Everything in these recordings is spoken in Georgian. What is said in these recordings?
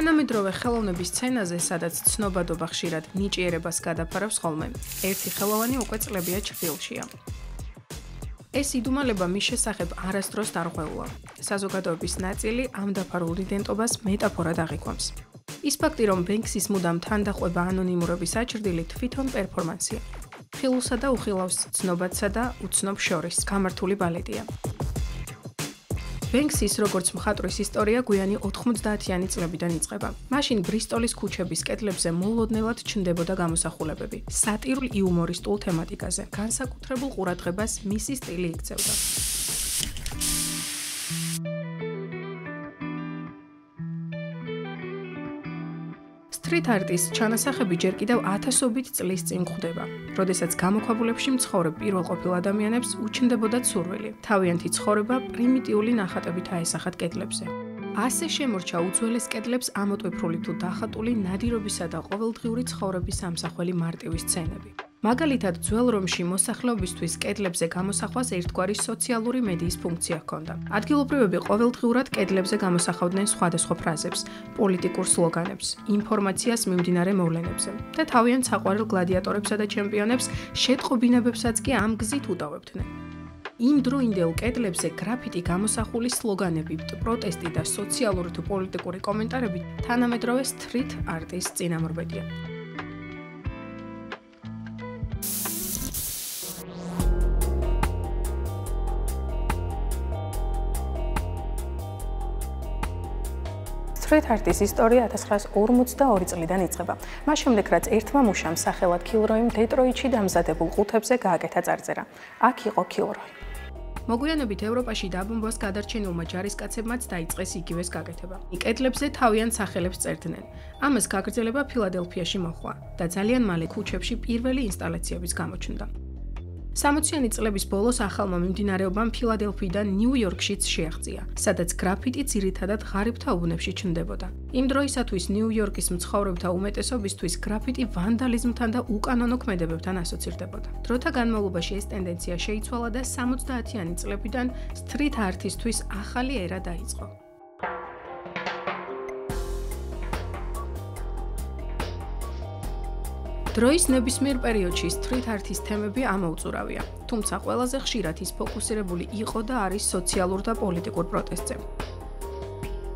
თანამედროვე ხელოვნების სცენაზე, სადაც ცნობადობა ხშირად ნიჭიერებას გადაფარავს ხოლმე, ერთი ხელოვანი უკვე წლებია ჩრდილშია. ეს იდუმალება მის შესახებ არასდროს დარღვეულა. საზოგადოების ნაწილი ამ დაფარულ იდენტობას მეტაფორად აღიქვამს. ის ფაქტი, რომ ბენქსის მუდამ თანდაყვება ანონიმურობის აჭრდილი თვითონ პერფორმანსია. ხილულსა და უხილავს ცნობაცა და უცნობ შორის გამართული ბალეტია. ბენქსის როგორც მხატვრის ისტორია გვიანი 90-იანი წლებიდან იწყება. მაშინ ბრისტოლის ქუჩების კედლებზე მოულოდნელად ჩნდებოდა გამოსახულებები სატირულ იუმორისტულ თემატიკაზე. განსაკუთრებულ ყურადღებას მისი სტილი იქცევდა. სტრით არტის ჩანასახები ჯერ კიდევ ათასობით წლის წინ გვხვდება. როდესაც გამოქვაბულებში მცხოვრებ პირველ ყოფილ ადამიანებს უჩნდებოდათ სურვილი, თავიანთი ცხოვრება პრიმიტიული ნახატებით აესახათ კედლებზე. ასე შემორჩა უძველეს კედლებს ამოტვიფრული თუ დახატული ნადირობისა და ყოველდღიური ცხოვრების ამსახველი მარტივი სცენები. მაგალითად, ძველ რომში მოსახლეობისთვის კედლებზე გამოსახვას ერთგვარი სოციალური მედიის ფუნქცია ჰქონდა. ადგილობრივები ყოველდღურად კედლებზე გამოსახავდნენ სხვადასხვა ფრაზებს, პოლიტიკურ სლოგანებს, ინფორმაციას მიმდინარე მოვლენებზე და თავიანთ საყვარელ გლადიატორებსა და ჩემპიონებს შეტყობინებებსაც კი ამ გზით უტოვებდნენ. იმ დროინდელ კედლებზე გრაფიტი გამოსახული სლოგანები, პროტესტი და სოციალური თუ პოლიტიკური კომენტარები თანამედროვე სტრით არტის წინამორბედია. Street art-ის ისტორია 1942 წლიდან იწყება. მას შემდეგ რაც ერთმა მუშამ სახელად კილროიმ დეტროიტში დამზადებულ ყუთებზე გააკეთა წარწერა. აქ იყო კილროი. მოგვიანებით ევროპაში დაბომბვას გადარჩენილმა ჯარისკაცებმაც დაიწყეს იგივეს გაკეთება. კედლებზე თავიანთ სახელებს წერდნენ. ამას გაგრძელება ფილადელფიაში მოხდა და ძალიან მალე ქუჩებში პირველი ინსტალაციებიც გამოჩნდა. 60-იანი წლების ბოლოს ახალმა მიმდინარეობამ ფილადელფიიდან ნიუ-იორკშიც შეაღწია, სადაც გრაფიტი ძირითადად ღარიბთა უბნებში ჩნდებოდა. იმ დროისათვის ნიუ-იორკის მცხოვრებთა უმეტესობისთვის გრაფიტი ვანდალიზმთან და უკანონო ქმედებებთან ასოცირდებოდა. დროთა განმავლობაში ეს ტენდენცია შეიცვალა და 70-იანი წლებიდან სტრით არტისთვის ახალი ერა დაიწყო. დროის ნებისმიერ პერიოდში სტრით არტის თემები ამოუწურავია, თუმცა ყველაზე ხშირად ის ფოკუსირებული იყო და არის სოციალურ და პოლიტიკურ პროტესტზე.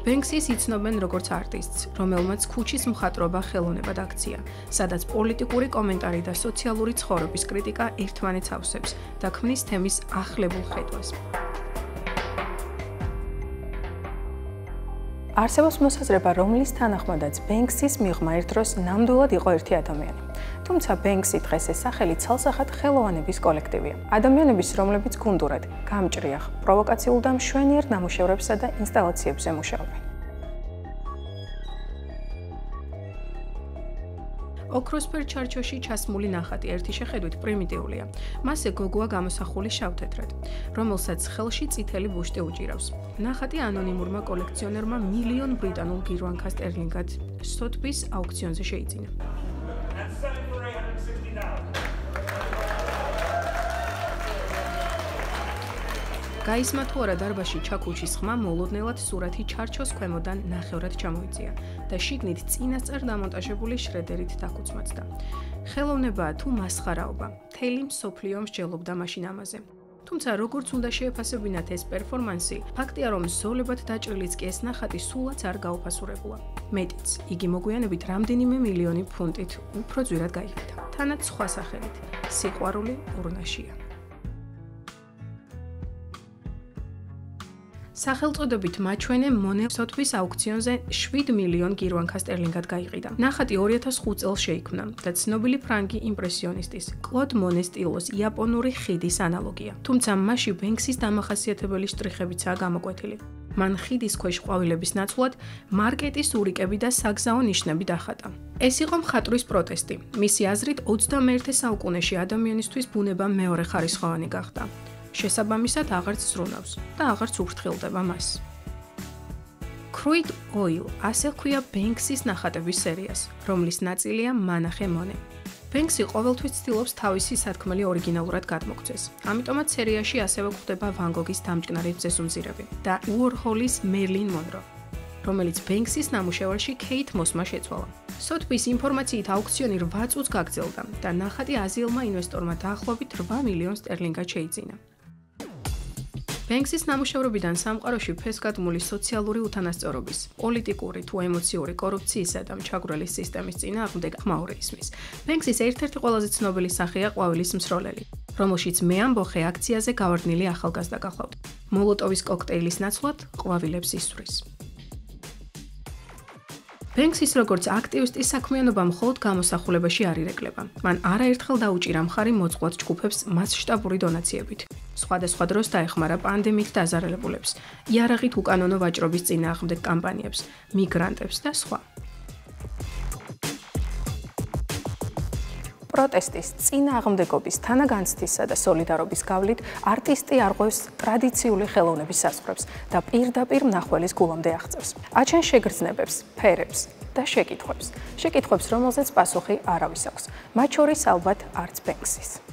ბენქსის იცნობენ როგორც არტისტს, რომელმაც ქუჩის მხატვრობა ხელოვნებად აქცია, სადაც პოლიტიკური კომენტარი და სოციალური ცხოვრების კრიტიკა ერთმანეთს ავსებს და ქმნის თემის ახლებულ ხედვას. არსებობს მოსაზრება, რომლის თანახმადაც ბენქსის მიღმა ერთდროს ნამდვილად იყო ერთი ადამიანი. თუმცა ბენქსი დღეს ეს სახელი ცალსახად ხელოვანების კოლექტივია. ადამიანების, რომლებიც გუნდურად, გამჭრიახ, პროვოკაციულ და მშვენიერ ნამუშევრებსა და ინსტალაციებზე მუშაობენ. ოქროსფერ ჩარჩოში ჩასმული ნახატი ერთი შეხედვით პრიმიტიულია. მასე გოგოა გამოსახული შავთეთრად, რომელსაც ხელში წითელი ბუშტი უჭირავს. ნახატი ანონიმურმა კოლექციონერმა მილიონ ბრიტანულ გირვანქას სტერლინგად სოთბის აუქციონზე შეიძინა. გაისმა თუ არა დარბაში ჩაკუჩის ხმა მოლოდნელად სურათი ჩარჩოს ქვემოდან ნახევრად ჩამოიწია და შიგნით წინასწარ დამონტაჟებული შრედერით დაკუცმაცდა. ხელოვნებაა თუ მასხარაობა? თელი მსოფლიო მსჯელობდა მაშინ ამაზე. თუმცა როგორც უნდა შეეფასებინათ ეს პერფორმანსი, ფაქტია რომ ზოლებად დაჭრილიც კი ეს ნახატი სულაც არ გაუფასურებულა. მეტიც, იგი მოგვიანებით რამდენიმე მილიონი ფუნტით უფრო ძვირად გაიყიდა. თანაც სხვა სახელით, სიყვარული ურნაშია. სახელწოდებით მაჩვენე მონესოთვის აუქციონზე 7 მილიონ გირვანქა სტერლინგად გაიყიდა. ნახატი 2005 წელს შეიქმნა და ცნობილი ფრანგი იმპრესიონისტის კლოდ მონეს სტილოს იაპონური ხიდის ანალოგია. თუმცა მასში ბენქსის დამახასიათებელი შტრიხებიცაა გამოკვეთილი. მან ხიდის ქვეშ ყვავილების ნაცვლად მარკეტის ურიკები და საგზაო ნიშნები დახატა. ეს იყო მხატვრის პროტესტი. მისი აზრით 21-ე საუკუნეში ადამიანისთვის ბუნება მეორე ხარისხოვანი გახდა. შესაბამისად აღარც ზრუნავს და აღარც უფრთხილდება მას. Crude Oil ასე ქვია Banks-ის ნახატების სერიას, რომლის ნაწილია მანახე მონე. Banks-ი ყოველთვის ცდილობს თავისი სათქმელი ორიგინალურად გადმოგცეს. ამიტომაც სერიაში ასევე გვხვდება Van Gogh-ის დამჭკნარი ძესუმზირები და Warhol-ის Marilyn Monroe. რომელიც ბენქსის ნამუშევარში ქეით მოსმა შეცვალა. სოთბის ინფორმაციით აუქციონი 8 წუთს გაგრძელდა და ნახატი აზიელმა ინვესტორმა დაახლოებით 8 მილიონ სტერლინგად შეიძინა. ბენქსის ნამუშევრებიდან სამყაროში ფესკადმული სოციალური უთანასწორობის, პოლიტიკური თუ ემოციური კორუფციისა და მჩაგვრელის სისტემის წინააღმდეგ ხმაური ისმის. ბენქსის ერთ-ერთი ყველაზე ცნობილი სახეა ყვავილის მსროლელი, რომელშიც მე ამბოხე აქციაზე გავარდნილი ახალგაზრდა გახლავთ. მოლოტოვის კოქტეილის ნაცვლად ყვავილებს ისვრის. ბენქსის როგორც აქტივისტის საქმიანობა მხოლოდ გამოსახულებაში არ ირეკლება. მან არაერთხელ დაუჭირა მხარი მოწყვლად ჯგუფებს მასშტაბური დონაციებით. სხვადასხვა დროს დაეხმარა პანდემიით დაზარალებულებს, იარაღით უკანონო ვაჭრობის წინააღმდეგ კამპანიებს, მიგრანტებს და სხვა. პროტესტის წინააღმდეგობის თანაგანცდისა და სოლიდარობის გავლით არტისტი არღვევს ტრადიციული ხელოვნების საზღვრებს და პირდაპირ მნახველის გულამდე აღწევს. აჩენ შეგრძნებებს, ფერებს და შეკითხვებს. შეკითხვებს, რომელზეც პასუხი არავის აქვს. მათ შორის ალბათ არც ბენქსის.